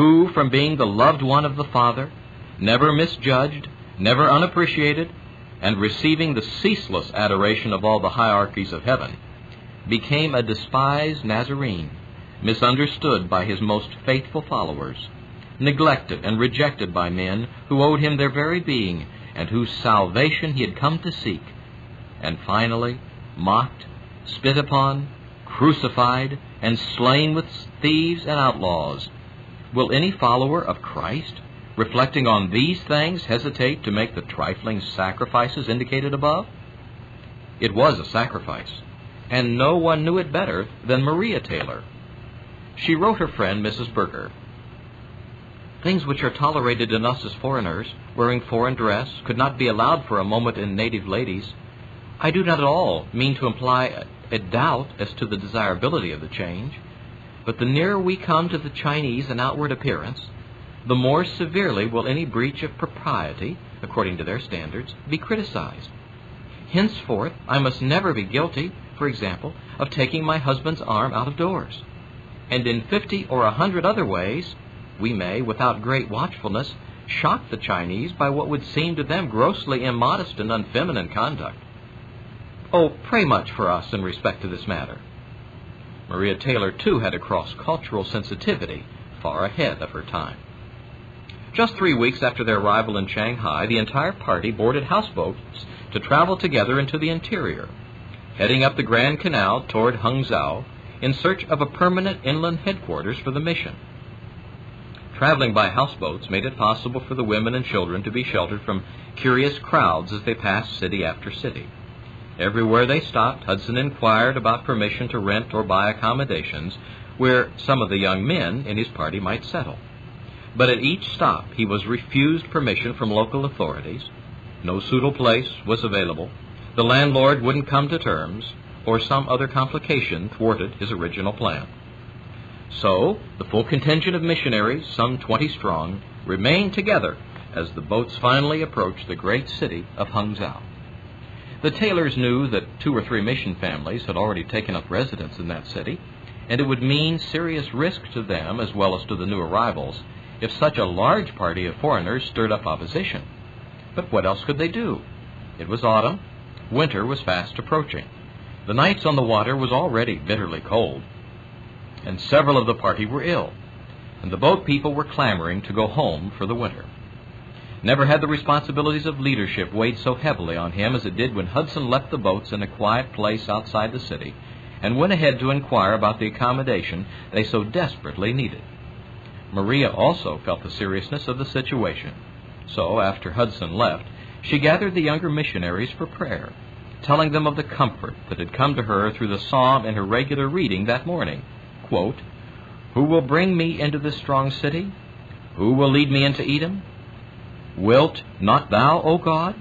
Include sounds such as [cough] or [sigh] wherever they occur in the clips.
who, from being the loved one of the Father, never misjudged, never unappreciated, and receiving the ceaseless adoration of all the hierarchies of heaven, became a despised Nazarene, misunderstood by his most faithful followers, neglected and rejected by men who owed him their very being and whose salvation he had come to seek, and finally mocked, spit upon, crucified, and slain with thieves and outlaws. Will any follower of Christ, reflecting on these things, hesitate to make the trifling sacrifices indicated above? It was a sacrifice, and no one knew it better than Maria Taylor. She wrote her friend, Mrs. Berger, Things which are tolerated in us as foreigners, wearing foreign dress, could not be allowed for a moment in native ladies. I do not at all mean to imply a doubt as to the desirability of the change, but the nearer we come to the Chinese in outward appearance, the more severely will any breach of propriety, according to their standards, be criticized. Henceforth, I must never be guilty, for example, of taking my husband's arm out of doors. And in fifty or a hundred other ways, we may, without great watchfulness, shock the Chinese by what would seem to them grossly immodest and unfeminine conduct. Oh, pray much for us in respect to this matter. Maria Taylor, too, had a cross cultural sensitivity far ahead of her time. Just three weeks after their arrival in Shanghai, the entire party boarded houseboats to travel together into the interior, heading up the Grand Canal toward Hangzhou in search of a permanent inland headquarters for the mission. Traveling by houseboats made it possible for the women and children to be sheltered from curious crowds as they passed city after city. Everywhere they stopped, Hudson inquired about permission to rent or buy accommodations where some of the young men in his party might settle. But at each stop, he was refused permission from local authorities. No suitable place was available. The landlord wouldn't come to terms, or some other complication thwarted his original plan. So, the full contingent of missionaries, some 20 strong, remained together as the boats finally approached the great city of Hangzhou. The Taylors knew that two or three mission families had already taken up residence in that city, and it would mean serious risk to them as well as to the new arrivals if such a large party of foreigners stirred up opposition. But what else could they do? It was autumn. Winter was fast approaching. The nights on the water was already bitterly cold, and several of the party were ill, and the boat people were clamoring to go home for the winter. Never had the responsibilities of leadership weighed so heavily on him as it did when Hudson left the boats in a quiet place outside the city and went ahead to inquire about the accommodation they so desperately needed. Maria also felt the seriousness of the situation. So, after Hudson left, she gathered the younger missionaries for prayer, telling them of the comfort that had come to her through the psalm in her regular reading that morning quote, Who will bring me into this strong city? Who will lead me into Edom? Wilt not thou, O God,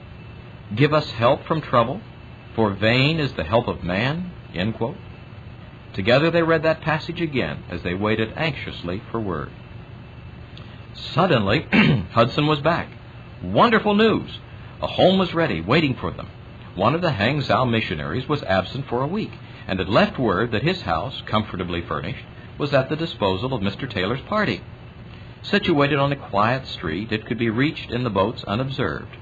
give us help from trouble? For vain is the help of man. Together they read that passage again as they waited anxiously for word. Suddenly, [clears throat] Hudson was back. Wonderful news! A home was ready, waiting for them. One of the Hang Hangzhou missionaries was absent for a week, and had left word that his house, comfortably furnished, was at the disposal of Mr. Taylor's party. Situated on a quiet street, it could be reached in the boats unobserved,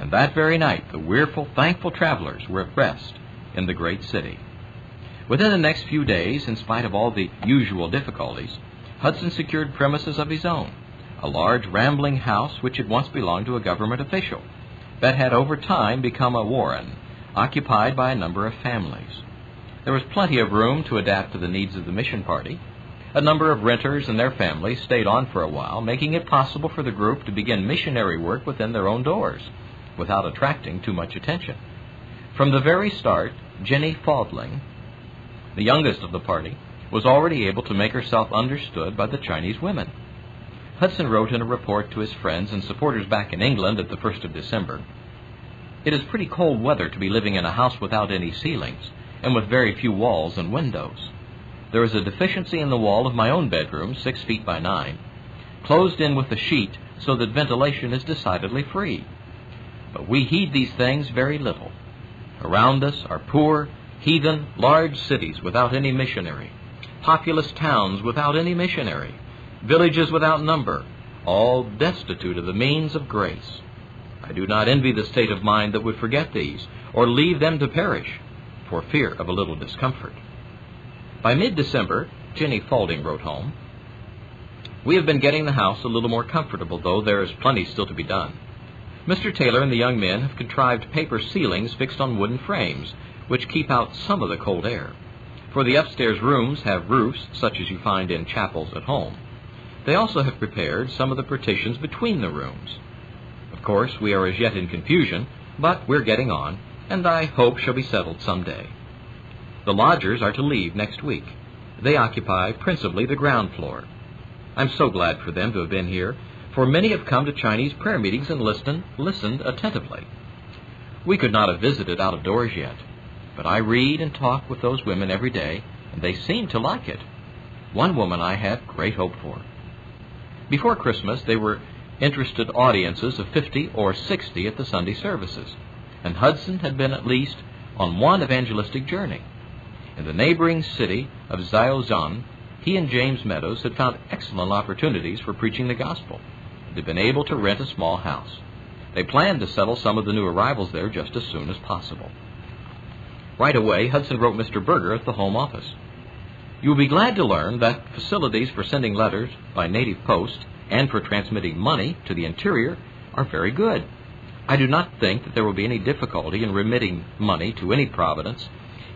and that very night the weariful, thankful travelers were at rest in the great city. Within the next few days, in spite of all the usual difficulties, Hudson secured premises of his own, a large rambling house which had once belonged to a government official, but had over time become a warren, occupied by a number of families. There was plenty of room to adapt to the needs of the mission party. A number of renters and their families stayed on for a while, making it possible for the group to begin missionary work within their own doors without attracting too much attention. From the very start, Jenny Faulding, the youngest of the party, was already able to make herself understood by the Chinese women. Hudson wrote in a report to his friends and supporters back in England at the 1st of December It is pretty cold weather to be living in a house without any ceilings and with very few walls and windows. There is a deficiency in the wall of my own bedroom, six feet by nine, closed in with a sheet so that ventilation is decidedly free. But we heed these things very little. Around us are poor, heathen, large cities without any missionary, populous towns without any missionary, villages without number, all destitute of the means of grace. I do not envy the state of mind that would forget these, or leave them to perish, for fear of a little discomfort. By mid December, Jenny Faulding wrote home, We have been getting the house a little more comfortable, though there is plenty still to be done. Mr. Taylor and the young men have contrived paper ceilings fixed on wooden frames, which keep out some of the cold air. For the upstairs rooms have roofs such as you find in chapels at home. They also have prepared some of the partitions between the rooms. Of course, we are as yet in confusion, but we're getting on, and I hope shall be settled some day. The lodgers are to leave next week. They occupy principally the ground floor. I'm so glad for them to have been here, for many have come to Chinese prayer meetings and listened, listened attentively. We could not have visited out of doors yet, but I read and talk with those women every day, and they seem to like it. One woman I have great hope for. Before Christmas, they were interested audiences of 50 or 60 at the Sunday services, and Hudson had been at least on one evangelistic journey. In the neighboring city of Xiaoshan, he and James Meadows had found excellent opportunities for preaching the gospel had been able to rent a small house. They planned to settle some of the new arrivals there just as soon as possible. Right away, Hudson wrote Mr. Berger at the home office. You will be glad to learn that facilities for sending letters by native post and for transmitting money to the interior are very good. I do not think that there will be any difficulty in remitting money to any province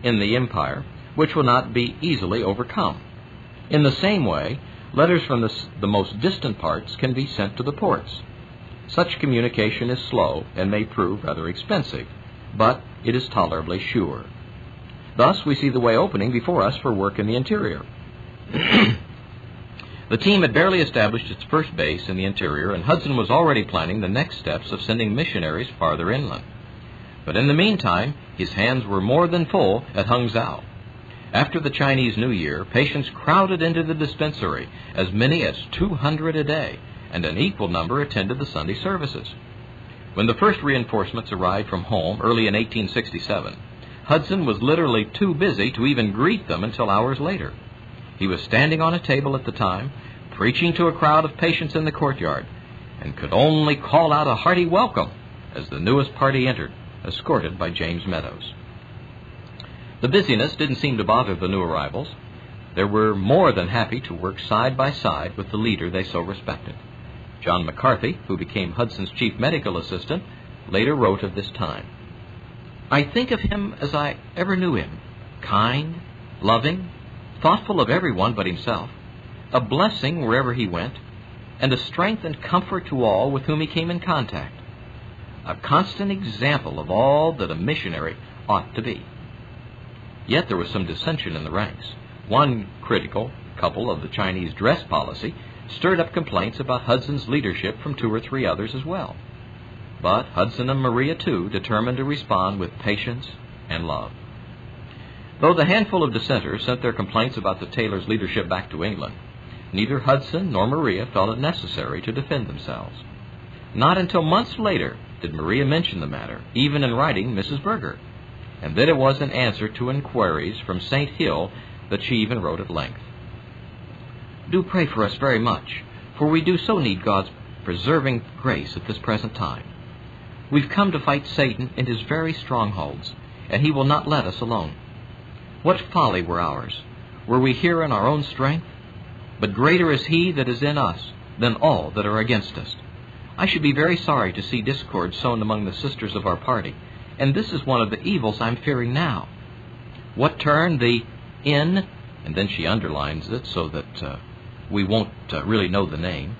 in the empire which will not be easily overcome. In the same way, letters from the, the most distant parts can be sent to the ports. Such communication is slow and may prove rather expensive, but it is tolerably sure. Thus, we see the way opening before us for work in the interior. [clears throat] the team had barely established its first base in the interior, and Hudson was already planning the next steps of sending missionaries farther inland. But in the meantime, his hands were more than full at Hangzhou. After the Chinese New Year, patients crowded into the dispensary, as many as 200 a day, and an equal number attended the Sunday services. When the first reinforcements arrived from home early in 1867, Hudson was literally too busy to even greet them until hours later. He was standing on a table at the time, preaching to a crowd of patients in the courtyard, and could only call out a hearty welcome as the newest party entered, escorted by James Meadows. The busyness didn't seem to bother the new arrivals. They were more than happy to work side by side with the leader they so respected. John McCarthy, who became Hudson's chief medical assistant, later wrote of this time. I think of him as I ever knew him kind, loving, thoughtful of everyone but himself, a blessing wherever he went, and a strength and comfort to all with whom he came in contact. A constant example of all that a missionary ought to be. Yet there was some dissension in the ranks. One critical couple of the Chinese dress policy stirred up complaints about Hudson's leadership from two or three others as well. But Hudson and Maria, too, determined to respond with patience and love. Though the handful of dissenters sent their complaints about the Taylors' leadership back to England, neither Hudson nor Maria felt it necessary to defend themselves. Not until months later did Maria mention the matter, even in writing Mrs. Berger, and then it was in answer to inquiries from St. Hill that she even wrote at length. Do pray for us very much, for we do so need God's preserving grace at this present time. We've come to fight Satan in his very strongholds, and he will not let us alone. What folly were ours! Were we here in our own strength? But greater is he that is in us than all that are against us. I should be very sorry to see discord sown among the sisters of our party, and this is one of the evils I'm fearing now. What turn the in, and then she underlines it so that uh, we won't uh, really know the name.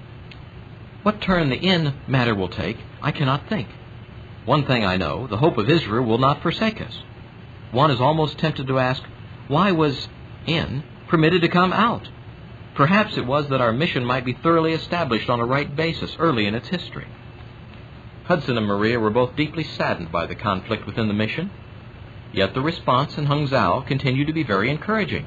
What turn the in matter will take, I cannot think. One thing I know the hope of Israel will not forsake us. One is almost tempted to ask, why was in permitted to come out? Perhaps it was that our mission might be thoroughly established on a right basis early in its history. Hudson and Maria were both deeply saddened by the conflict within the mission, yet the response in Hangzhou continued to be very encouraging.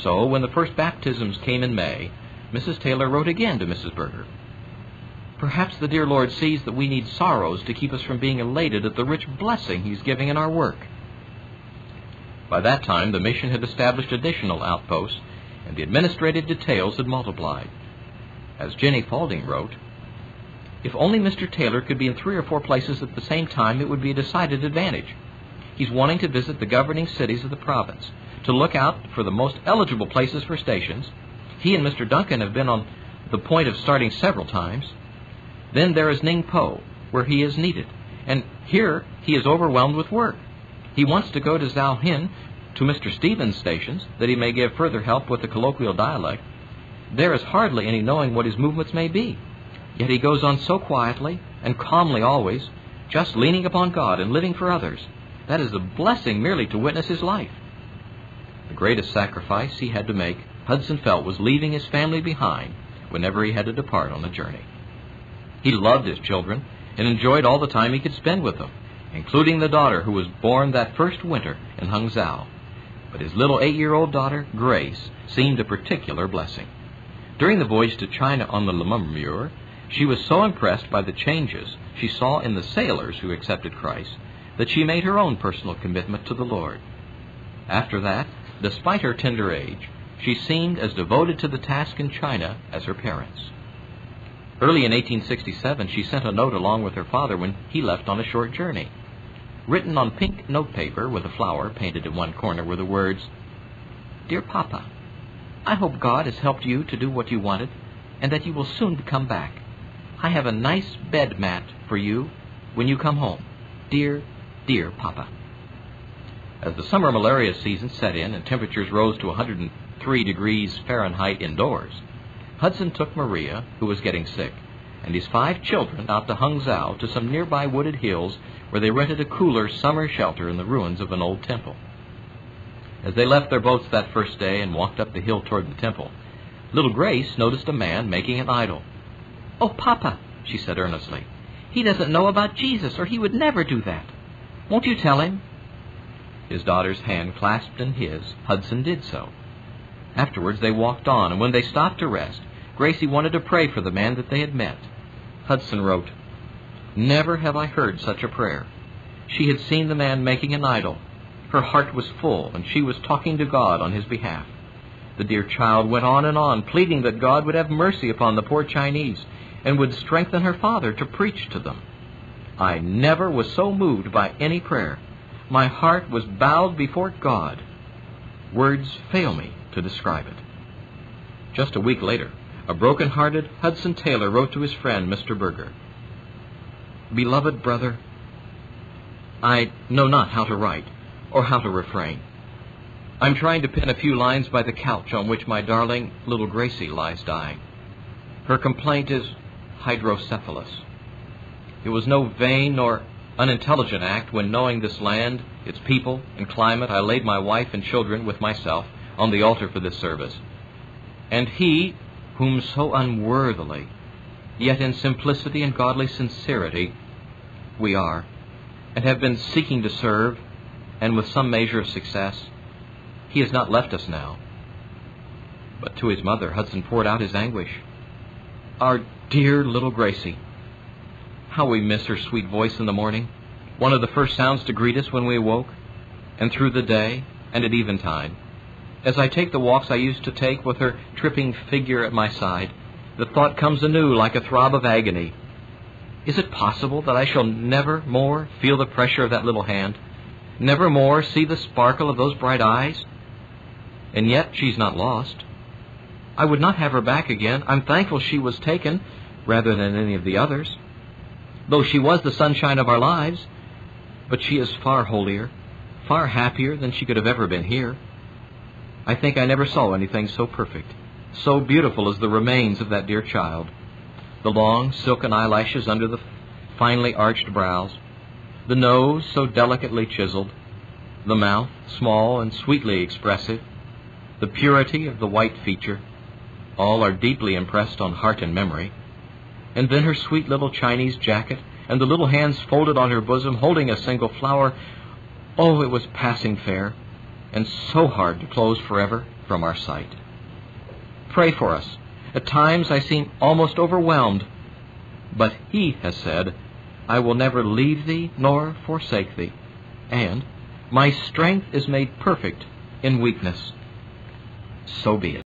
So, when the first baptisms came in May, Mrs. Taylor wrote again to Mrs. Berger. Perhaps the dear Lord sees that we need sorrows to keep us from being elated at the rich blessing He's giving in our work. By that time, the mission had established additional outposts, and the administrative details had multiplied. As Jenny Faulding wrote, if only Mr. Taylor could be in three or four places at the same time, it would be a decided advantage. He's wanting to visit the governing cities of the province, to look out for the most eligible places for stations. He and Mr. Duncan have been on the point of starting several times. Then there is Ningpo, where he is needed, and here he is overwhelmed with work. He wants to go to Zhao Hin, to Mr. Stevens' stations, that he may give further help with the colloquial dialect. There is hardly any knowing what his movements may be. Yet he goes on so quietly and calmly always, just leaning upon God and living for others. That is a blessing merely to witness his life. The greatest sacrifice he had to make, Hudson felt, was leaving his family behind whenever he had to depart on a journey. He loved his children and enjoyed all the time he could spend with them, including the daughter who was born that first winter in Hangzhou. But his little eight year old daughter, Grace, seemed a particular blessing. During the voyage to China on the Lammermuir, she was so impressed by the changes she saw in the sailors who accepted Christ that she made her own personal commitment to the Lord. After that, despite her tender age, she seemed as devoted to the task in China as her parents. Early in 1867, she sent a note along with her father when he left on a short journey. Written on pink notepaper with a flower painted in one corner were the words, Dear Papa, I hope God has helped you to do what you wanted and that you will soon come back. I have a nice bed mat for you when you come home. Dear, dear Papa. As the summer malaria season set in and temperatures rose to 103 degrees Fahrenheit indoors, Hudson took Maria, who was getting sick, and his five children out to Hangzhou to some nearby wooded hills where they rented a cooler summer shelter in the ruins of an old temple. As they left their boats that first day and walked up the hill toward the temple, little Grace noticed a man making an idol. Oh, Papa, she said earnestly, he doesn't know about Jesus, or he would never do that. Won't you tell him? His daughter's hand clasped in his, Hudson did so. Afterwards they walked on, and when they stopped to rest, Gracie wanted to pray for the man that they had met. Hudson wrote, Never have I heard such a prayer. She had seen the man making an idol. Her heart was full, and she was talking to God on his behalf. The dear child went on and on, pleading that God would have mercy upon the poor Chinese and would strengthen her father to preach to them. I never was so moved by any prayer. My heart was bowed before God. Words fail me to describe it. Just a week later, a broken-hearted Hudson Taylor wrote to his friend, Mr. Berger, Beloved brother, I know not how to write or how to refrain. I'm trying to pen a few lines by the couch on which my darling little Gracie lies dying. Her complaint is hydrocephalus. It was no vain nor unintelligent act when, knowing this land, its people, and climate, I laid my wife and children with myself on the altar for this service. And he, whom so unworthily, yet in simplicity and godly sincerity, we are, and have been seeking to serve, and with some measure of success, he has not left us now. But to his mother, Hudson poured out his anguish. Our dear little Gracie. How we miss her sweet voice in the morning, one of the first sounds to greet us when we awoke, and through the day, and at eventide. As I take the walks I used to take with her tripping figure at my side, the thought comes anew like a throb of agony. Is it possible that I shall never more feel the pressure of that little hand, never more see the sparkle of those bright eyes? And yet she's not lost. I would not have her back again. I'm thankful she was taken, rather than any of the others. Though she was the sunshine of our lives, but she is far holier, far happier than she could have ever been here. I think I never saw anything so perfect, so beautiful as the remains of that dear child. The long, silken eyelashes under the finely arched brows, the nose so delicately chiseled, the mouth small and sweetly expressive, the purity of the white feature, all are deeply impressed on heart and memory and then her sweet little Chinese jacket, and the little hands folded on her bosom holding a single flower. Oh, it was passing fair, and so hard to close forever from our sight. Pray for us. At times I seem almost overwhelmed, but He has said, I will never leave thee nor forsake thee, and my strength is made perfect in weakness. So be it.